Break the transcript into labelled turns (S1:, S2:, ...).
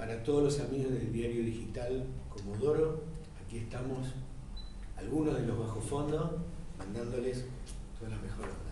S1: para todos los amigos del diario digital Comodoro, aquí estamos, algunos de los bajo fondo, mandándoles toda la mejor.